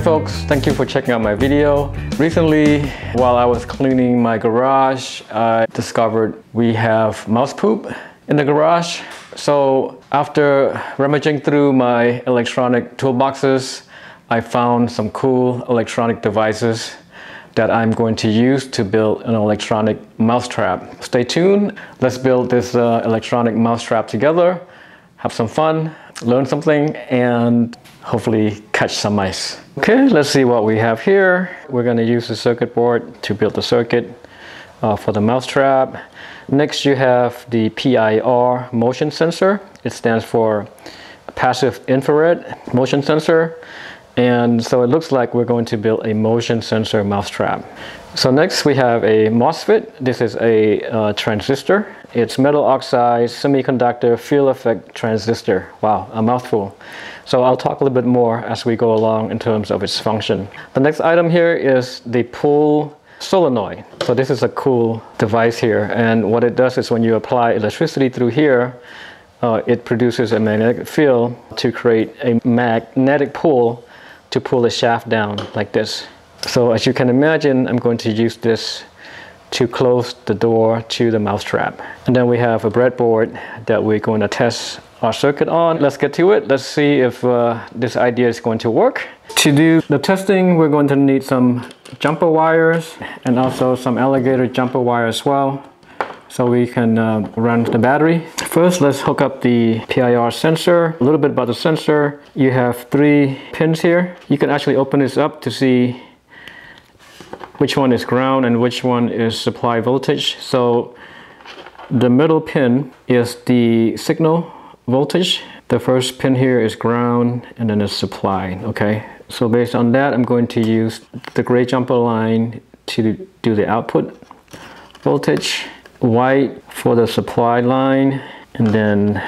Hi folks, thank you for checking out my video. Recently, while I was cleaning my garage, I discovered we have mouse poop in the garage. So after rummaging through my electronic toolboxes, I found some cool electronic devices that I'm going to use to build an electronic mousetrap. Stay tuned, let's build this uh, electronic mousetrap together, have some fun, learn something, and hopefully catch some mice. Okay, let's see what we have here. We're gonna use the circuit board to build the circuit uh, for the mousetrap. Next, you have the PIR motion sensor. It stands for passive infrared motion sensor. And so it looks like we're going to build a motion sensor mousetrap. So next we have a MOSFET. This is a uh, transistor. It's metal oxide semiconductor field effect transistor. Wow, a mouthful. So I'll talk a little bit more as we go along in terms of its function. The next item here is the pull solenoid. So this is a cool device here. And what it does is when you apply electricity through here, uh, it produces a magnetic field to create a magnetic pull to pull the shaft down like this. So as you can imagine, I'm going to use this to close the door to the mousetrap. And then we have a breadboard that we're going to test our circuit on. Let's get to it. Let's see if uh, this idea is going to work. To do the testing, we're going to need some jumper wires and also some alligator jumper wire as well so we can uh, run the battery. First, let's hook up the PIR sensor. A little bit about the sensor. You have three pins here. You can actually open this up to see which one is ground and which one is supply voltage. So the middle pin is the signal voltage. The first pin here is ground and then it's supply, okay? So based on that, I'm going to use the gray jumper line to do the output voltage white for the supply line and then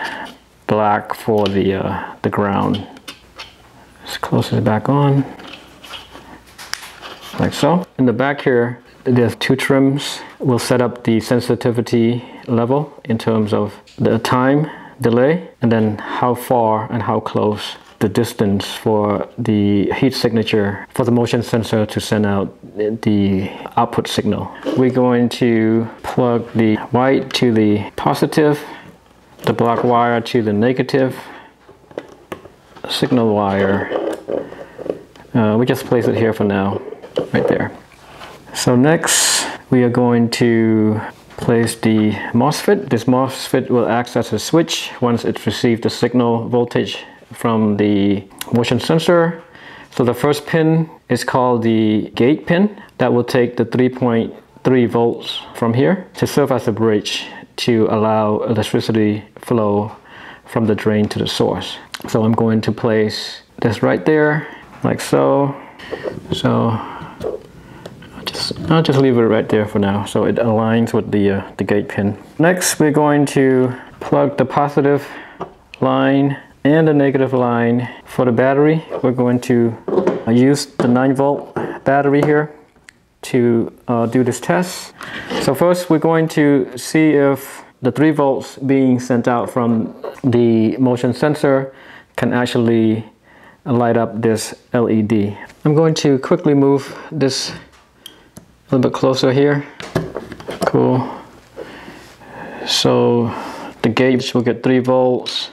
black for the, uh, the ground. Let's close it back on, like so. In the back here, there's two trims. We'll set up the sensitivity level in terms of the time delay and then how far and how close the distance for the heat signature for the motion sensor to send out the output signal. We're going to plug the white to the positive, the black wire to the negative, signal wire. Uh, we just place it here for now, right there. So next, we are going to place the MOSFET. This MOSFET will act as a switch once it receives the signal voltage from the motion sensor. So the first pin is called the gate pin. That will take the 3.3 volts from here to serve as a bridge to allow electricity flow from the drain to the source. So I'm going to place this right there, like so. So I'll just, leave it right there for now so it aligns with the, uh, the gate pin. Next, we're going to plug the positive line and the negative line for the battery. We're going to uh, use the 9 volt battery here to uh, do this test. So first we're going to see if the 3 volts being sent out from the motion sensor can actually light up this LED. I'm going to quickly move this a little bit closer here. Cool. So the gauge will get 3 volts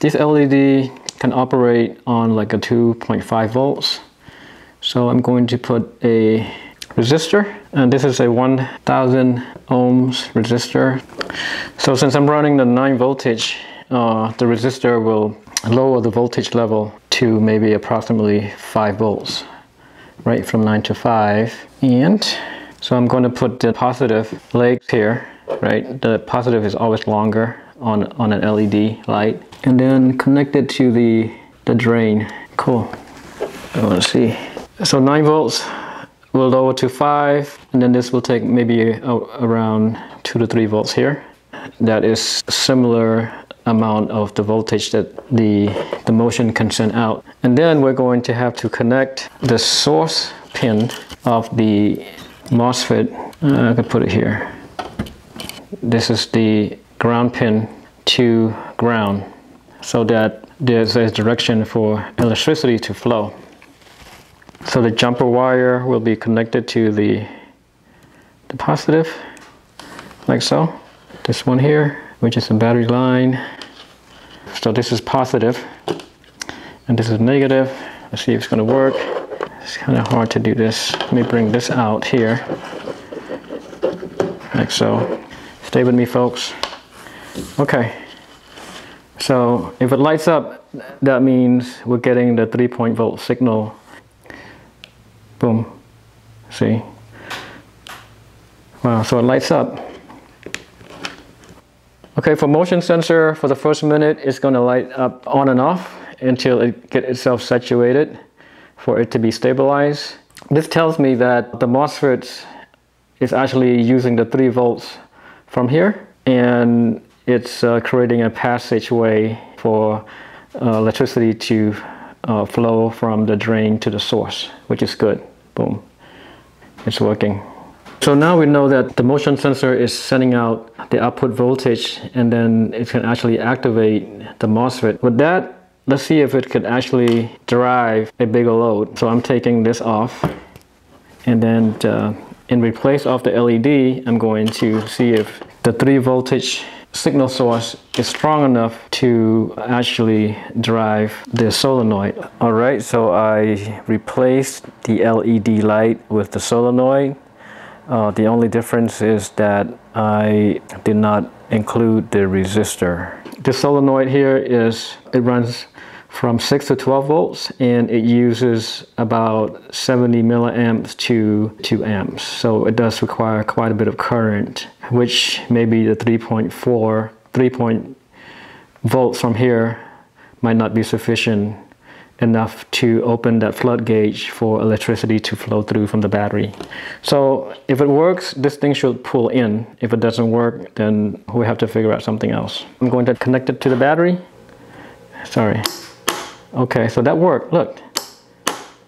this LED can operate on like a 2.5 volts. So I'm going to put a resistor and this is a 1000 ohms resistor. So since I'm running the 9 voltage, uh, the resistor will lower the voltage level to maybe approximately 5 volts, right from 9 to 5. And so I'm going to put the positive legs here, right? The positive is always longer on, on an LED light and then connect it to the, the drain. Cool. I want to see. So 9 volts will lower to 5 and then this will take maybe around 2 to 3 volts here. That is similar amount of the voltage that the, the motion can send out. And then we're going to have to connect the source pin of the MOSFET. Uh, I can put it here. This is the ground pin to ground so that there's a direction for electricity to flow. So the jumper wire will be connected to the, the positive, like so. This one here, which is the battery line. So this is positive, and this is negative. Let's see if it's gonna work. It's kind of hard to do this. Let me bring this out here, like so. Stay with me, folks. Okay. So if it lights up, that means we're getting the 3 point volt signal. Boom. See? Wow, so it lights up. Okay, for motion sensor, for the first minute, it's going to light up on and off until it get itself saturated for it to be stabilized. This tells me that the MOSFET is actually using the 3 volts from here and it's uh, creating a passageway for uh, electricity to uh, flow from the drain to the source, which is good. Boom, it's working. So now we know that the motion sensor is sending out the output voltage and then it can actually activate the MOSFET. With that, let's see if it could actually drive a bigger load. So I'm taking this off and then uh, in replace of the LED, I'm going to see if the 3 voltage signal source is strong enough to actually drive the solenoid. Alright, so I replaced the LED light with the solenoid. Uh, the only difference is that I did not include the resistor. The solenoid here is, it runs from 6 to 12 volts and it uses about 70 milliamps to 2 amps. So it does require quite a bit of current, which maybe the 3.4, 3 point volts from here might not be sufficient enough to open that flood gauge for electricity to flow through from the battery. So if it works, this thing should pull in. If it doesn't work, then we have to figure out something else. I'm going to connect it to the battery. Sorry. Okay, so that worked, look.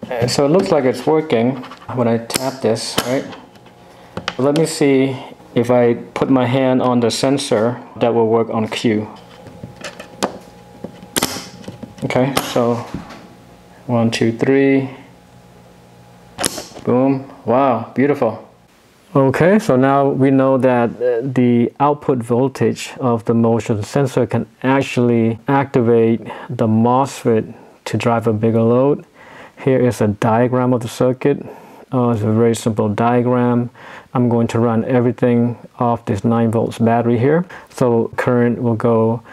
Uh, so it looks like it's working when I tap this, right? Let me see if I put my hand on the sensor, that will work on cue. Okay, so one, two, three. Boom. Wow, beautiful. Okay, so now we know that uh, the output voltage of the motion sensor can actually activate the MOSFET to drive a bigger load. Here is a diagram of the circuit. Uh, it's a very simple diagram. I'm going to run everything off this 9 volts battery here. So current will go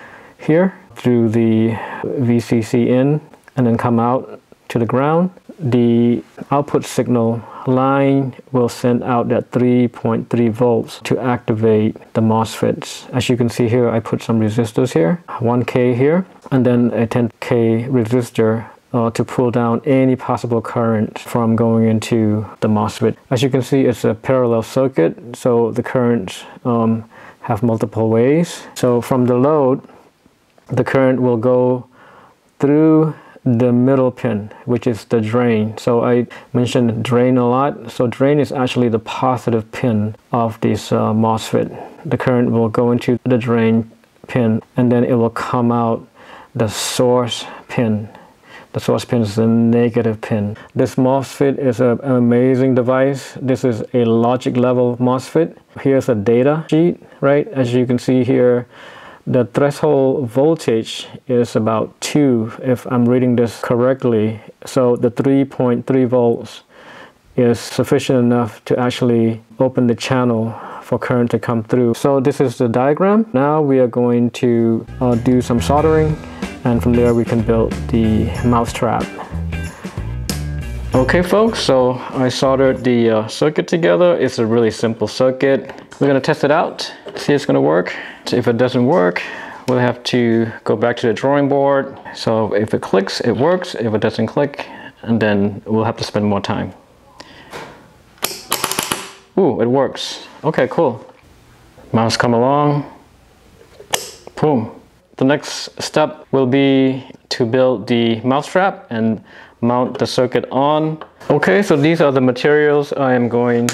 here through the VCC in and then come out to the ground. The output signal line will send out that 3.3 volts to activate the MOSFETs. As you can see here, I put some resistors here, 1K here, and then a 10K resistor uh, to pull down any possible current from going into the MOSFET. As you can see, it's a parallel circuit, so the currents um, have multiple ways. So from the load, the current will go through the middle pin, which is the drain. So I mentioned drain a lot. So drain is actually the positive pin of this uh, MOSFET. The current will go into the drain pin and then it will come out the source pin. The source pin is the negative pin. This MOSFET is a, an amazing device. This is a logic level MOSFET. Here's a data sheet, right? As you can see here, the threshold voltage is about 2 if I'm reading this correctly. So the 3.3 volts is sufficient enough to actually open the channel for current to come through. So this is the diagram. Now we are going to uh, do some soldering and from there we can build the mousetrap. Okay folks, so I soldered the uh, circuit together. It's a really simple circuit. We're gonna test it out, see it's gonna work. If it doesn't work, we'll have to go back to the drawing board. So if it clicks, it works. If it doesn't click, and then we'll have to spend more time. Ooh, it works. Okay, cool. Mouse come along. Boom. The next step will be to build the mousetrap and mount the circuit on. Okay, so these are the materials I am going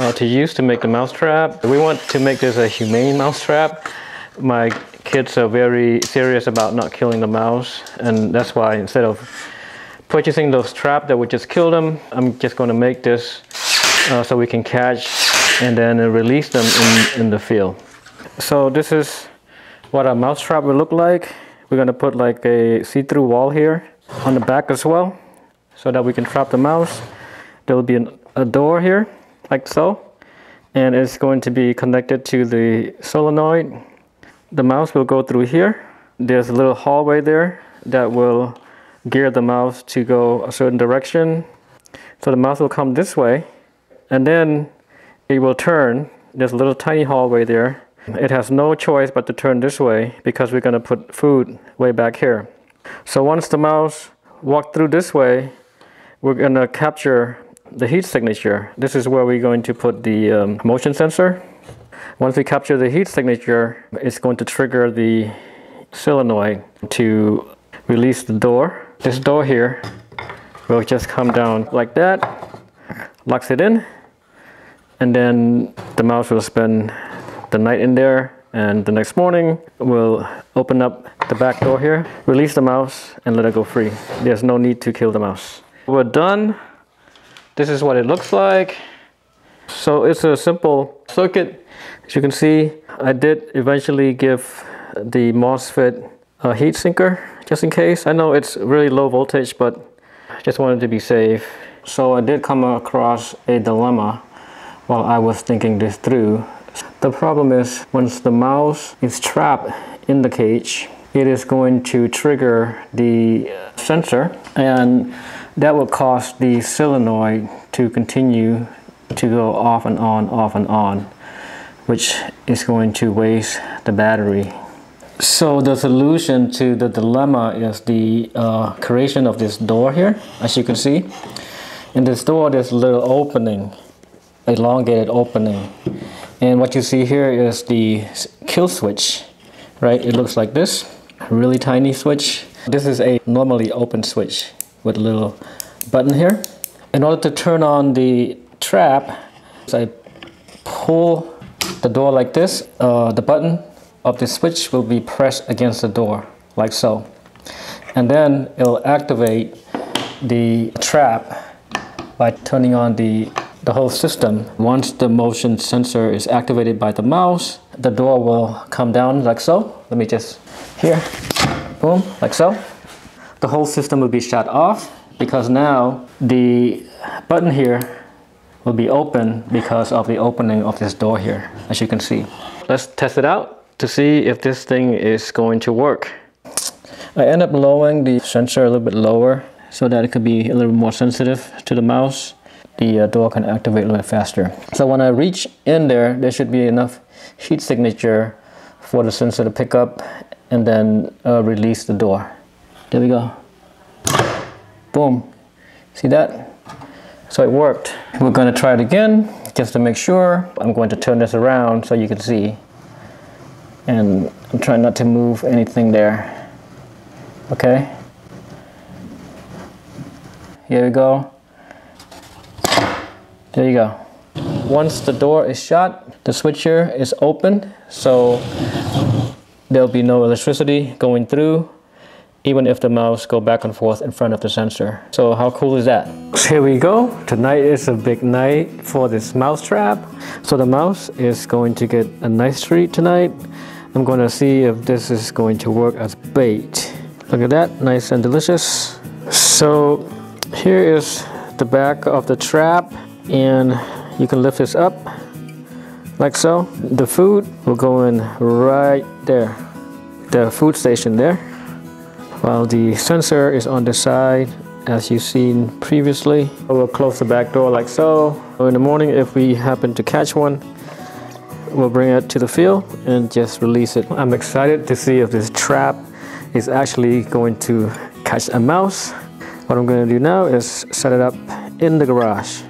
uh, to use to make the mousetrap. We want to make this a humane mousetrap. My kids are very serious about not killing the mouse and that's why instead of purchasing those traps that would just kill them. I'm just going to make this uh, so we can catch and then release them in, in the field. So this is what a mouse trap will look like. We're going to put like a see-through wall here on the back as well so that we can trap the mouse. There will be an, a door here like so and it's going to be connected to the solenoid. The mouse will go through here. There's a little hallway there that will gear the mouse to go a certain direction. So the mouse will come this way and then it will turn. There's a little tiny hallway there. It has no choice but to turn this way because we're going to put food way back here. So once the mouse walk through this way, we're going to capture the heat signature. This is where we're going to put the um, motion sensor. Once we capture the heat signature, it's going to trigger the solenoid to release the door. This door here will just come down like that, locks it in, and then the mouse will spend the night in there and the next morning we'll open up the back door here, release the mouse and let it go free. There's no need to kill the mouse. We're done. This is what it looks like. So it's a simple circuit. As you can see, I did eventually give the MOSFET a heat sinker just in case. I know it's really low voltage, but I just wanted to be safe. So I did come across a dilemma while I was thinking this through. The problem is once the mouse is trapped in the cage, it is going to trigger the sensor and that will cause the solenoid to continue to go off and on, off and on, which is going to waste the battery. So the solution to the dilemma is the uh, creation of this door here, as you can see. In this door, there's a little opening, elongated opening. And what you see here is the kill switch, right? It looks like this, really tiny switch. This is a normally open switch with a little button here. In order to turn on the trap, I pull the door like this. Uh, the button of the switch will be pressed against the door, like so. And then it'll activate the trap by turning on the, the whole system. Once the motion sensor is activated by the mouse, the door will come down like so. Let me just, here, boom, like so. The whole system will be shut off because now the button here will be open because of the opening of this door here, as you can see. Let's test it out to see if this thing is going to work. I end up lowering the sensor a little bit lower so that it could be a little more sensitive to the mouse. The uh, door can activate a little bit faster. So when I reach in there, there should be enough heat signature for the sensor to pick up and then uh, release the door. There we go. Boom. See that? So it worked. We're to try it again just to make sure. I'm going to turn this around so you can see. And I'm trying not to move anything there. Okay? Here we go. There you go. Once the door is shut, the switcher is open, so there'll be no electricity going through even if the mouse go back and forth in front of the sensor. So how cool is that? Here we go. Tonight is a big night for this mouse trap. So the mouse is going to get a nice treat tonight. I'm going to see if this is going to work as bait. Look at that, nice and delicious. So here is the back of the trap and you can lift this up like so. The food will go in right there, the food station there while the sensor is on the side as you've seen previously. We'll close the back door like so. In the morning if we happen to catch one, we'll bring it to the field and just release it. I'm excited to see if this trap is actually going to catch a mouse. What I'm going to do now is set it up in the garage.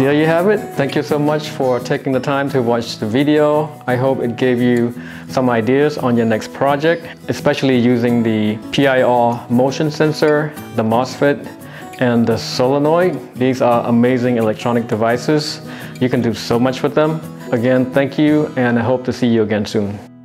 There you have it. Thank you so much for taking the time to watch the video. I hope it gave you some ideas on your next project, especially using the PIR motion sensor, the MOSFET, and the solenoid. These are amazing electronic devices. You can do so much with them. Again, thank you, and I hope to see you again soon.